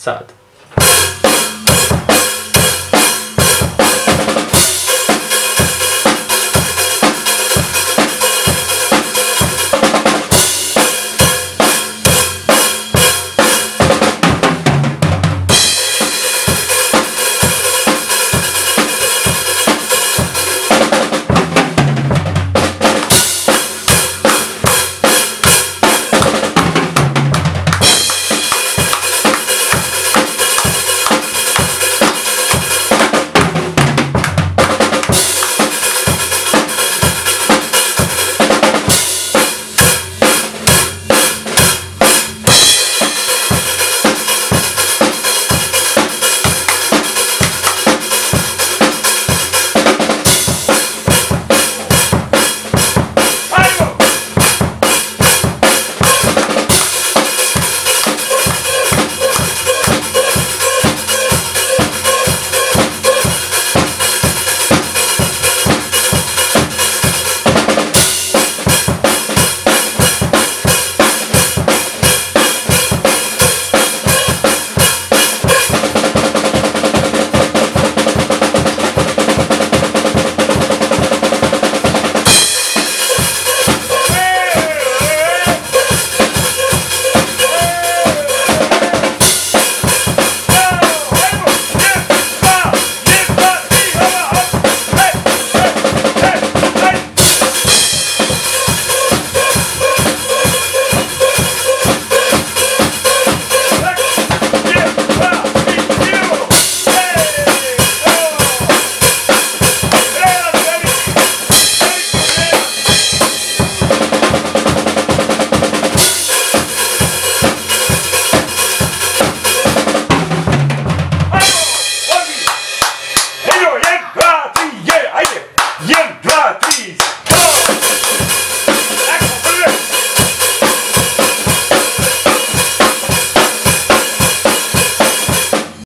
सात